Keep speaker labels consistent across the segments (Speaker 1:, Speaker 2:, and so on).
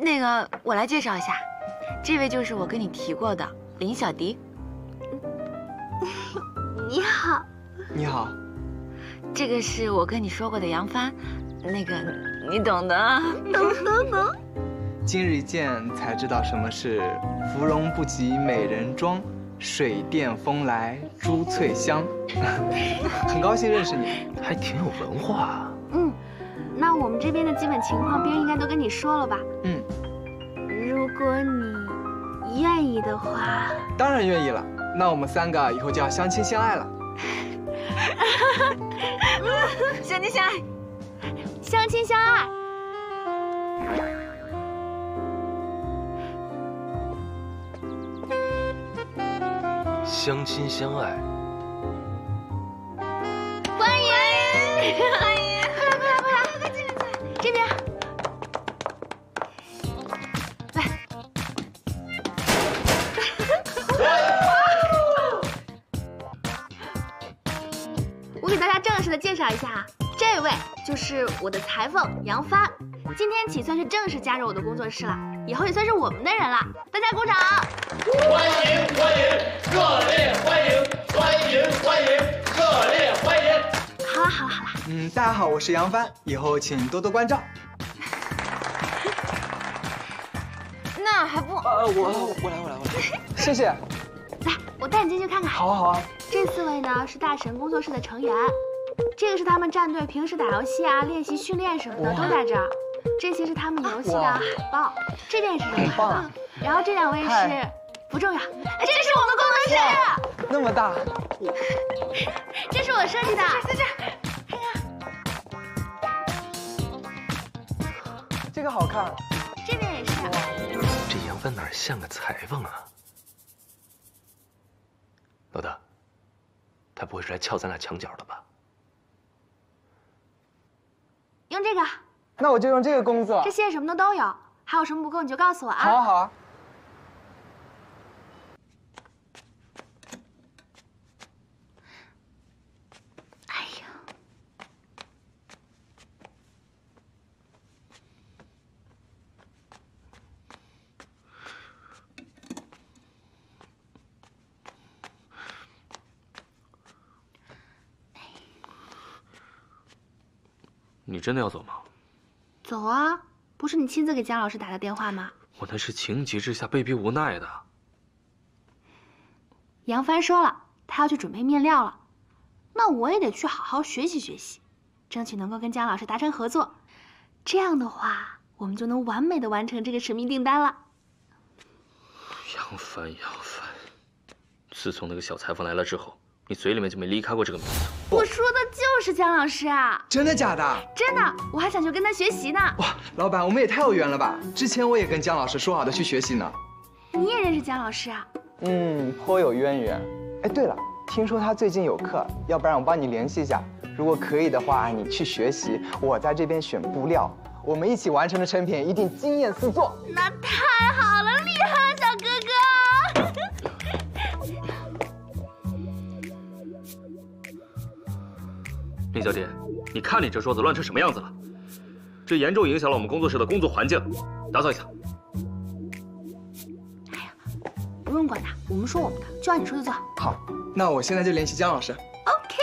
Speaker 1: 那个，我来介绍一下，这位就是我跟你提过的林小迪。
Speaker 2: 你好，
Speaker 3: 你好，
Speaker 1: 这个是我跟你说过的杨帆，那个你懂的。
Speaker 2: 懂懂懂。
Speaker 3: 今日一见才知道什么是芙蓉不及美人妆，水殿风来珠翠香。很高兴认识你，
Speaker 4: 还挺有文化。
Speaker 2: 嗯，那我们这边的基本情况，别人应该都跟你说了吧？
Speaker 3: 嗯，
Speaker 2: 如果你愿意的话，
Speaker 3: 当然愿意了。那我们三个以后就要相亲相爱了。
Speaker 1: 相亲相爱，
Speaker 2: 相亲相爱。
Speaker 4: 相亲相爱，
Speaker 2: 欢迎式的介绍一下啊，这位就是我的裁缝杨帆，今天起算是正式加入我的工作室了，以后也算是我们的人了，大家鼓掌。
Speaker 5: 欢迎欢迎，热烈欢迎，欢迎欢迎，热烈欢迎。
Speaker 2: 好了好了好了，
Speaker 3: 嗯，大家好，我是杨帆，以后请多多关照。
Speaker 1: 那还不
Speaker 3: 呃，我我来我来我来，谢谢。
Speaker 2: 来，我带你进去看看。
Speaker 3: 好啊好啊，
Speaker 2: 这四位呢是大神工作室的成员，这个是他们战队平时打游戏啊、练习训练什么的都在这儿。这些是他们游戏的海报，这边也是人物海报
Speaker 3: 很棒。
Speaker 2: 然后这两位是不重要，哎这是我们工作室，
Speaker 3: 那么大，
Speaker 2: 这是我设计的。在这，
Speaker 3: 这个好看。
Speaker 2: 这边也是。
Speaker 4: 这杨帆哪像个裁缝啊？老大，他不会是来撬咱俩墙角的吧？
Speaker 2: 用这个，
Speaker 3: 那我就用这个工作
Speaker 2: 这。些什么的都有，还有什么不够你就告诉我啊。
Speaker 3: 好啊好啊。
Speaker 4: 你真的要走吗？
Speaker 2: 走啊！不是你亲自给姜老师打的电话吗？
Speaker 4: 我那是情急之下被逼无奈的。
Speaker 2: 杨帆说了，他要去准备面料了，那我也得去好好学习学习，争取能够跟姜老师达成合作。这样的话，我们就能完美的完成这个神秘订单了。
Speaker 4: 杨帆，杨帆，自从那个小裁缝来了之后，你嘴里面就没离开过这个名字。
Speaker 2: 我说的就是姜老师啊，
Speaker 3: 真的假的？
Speaker 2: 真的，我还想去跟他学习呢。
Speaker 3: 哇，老板，我们也太有缘了吧！之前我也跟姜老师说好的去学习呢。
Speaker 2: 你也认识姜老师啊？
Speaker 3: 嗯，颇有渊源。哎，对了，听说他最近有课，要不然我帮你联系一下。如果可以的话，你去学习，我在这边选布料，我们一起完成的成品一定惊艳四座。
Speaker 2: 那太好
Speaker 4: 林小姐，你看你这桌子乱成什么样子了？这严重影响了我们工作室的工作环境，打扫一下。
Speaker 2: 哎呀不用管他，我们说我们的，就按你说的做。
Speaker 3: 好，那我现在就联系姜老师。
Speaker 2: OK。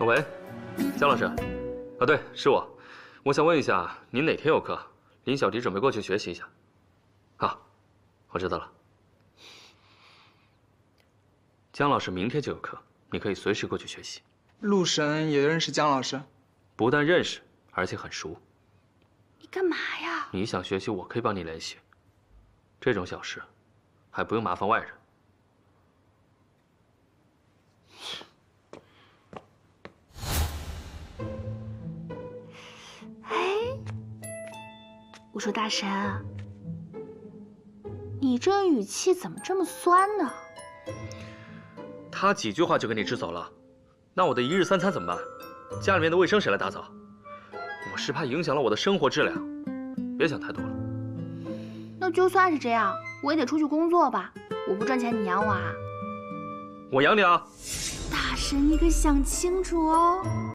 Speaker 4: 喂，姜老师，啊，对，是我。我想问一下，您哪天有课？林小迪准备过去学习一下。好，我知道了。姜老师明天就有课，你可以随时过去学习。
Speaker 3: 陆神也认识姜老师，
Speaker 4: 不但认识，而且很熟。
Speaker 2: 你干嘛呀？
Speaker 4: 你想学习，我可以帮你联系。这种小事，还不用麻烦外人。
Speaker 2: 哎，我说大神，你这语气怎么这么酸呢？
Speaker 4: 他几句话就给你支走了，那我的一日三餐怎么办？家里面的卫生谁来打扫？我是怕影响了我的生活质量。别想太多了。
Speaker 2: 那就算是这样，我也得出去工作吧。我不赚钱，你养我啊？
Speaker 4: 我养你啊！
Speaker 2: 大神，你可想清楚哦。